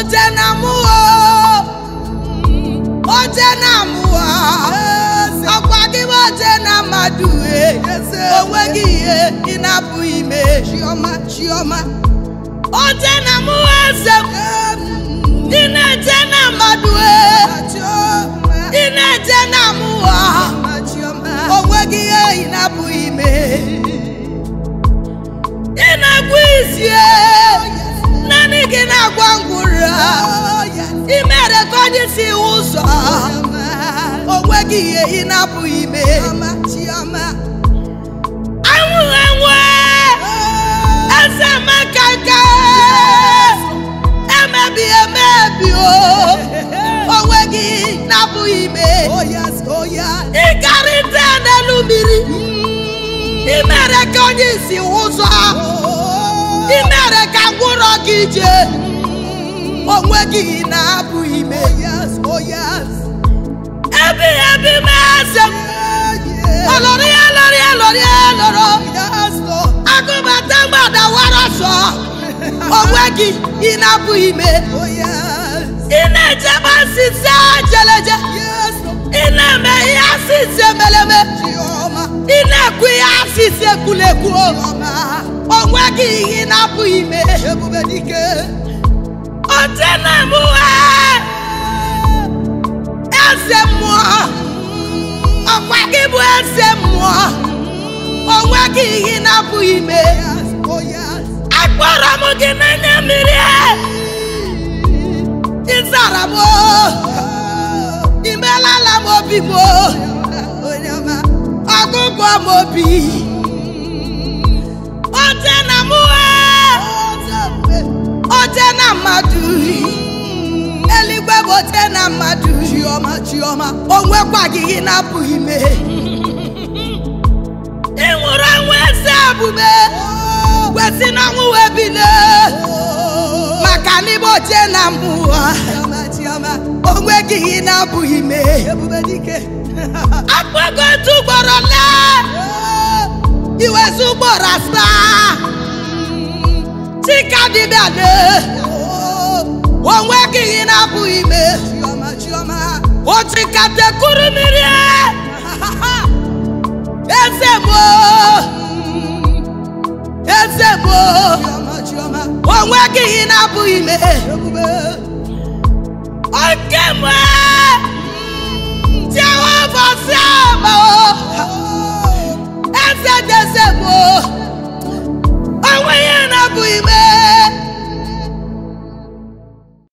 oje na mụọ oje na oje na mmadụ e gị ihe ị na ime chioma chioma oje na mụọ eze ị na na ị na-eje na mụọ onwe gị ihe ị na ime ị na kwangura imere konye si ụzọ onwe gị ihe ị na-apụ ime anwụ enwe eze maka nka emebi emebi o onwe gị na-apụ ime ịkarịta n'elu mmiri imere ka onye si ụzọ imere ka ngwụrọ gị jee onwe gị na-abụ ime yes o oh, ebi ebi m eze ọlọrọ ya lọrọ ya lọrọ ya lọrọ agụbata mgbada wara sọ onwe gị ị na-abụ ime oh, ị na-ejebe asịsị ajeleje ị na-eme ihe asịsị emeleme ị na-ekwu ihe asịsị ekwulekwu onwe gị ị na-abụ ime ebube dike Otenamua Ese mwa Ọkwa gị bụ ese mmụọ onwe na-apụ ime akpọrọ m gị n'anya mmiri ịzara m imelala m obi mmadụ yi eluigwe na mmadụ chiọma chiọma o gị na-apụghị ime ị e anwụ eze abụbe kwesị na ọnwụ bile maka na igbo na mmụọ onwe gị gị na-apụghị ime akpọgo otu ugboro lee iwezi ugboro asaa chika dibịa lee o nweghị ihe na-apụ ime o chikatekwuru mmiri e. eze gboo eze gboo o nweghị na-apụ ime nke mgbe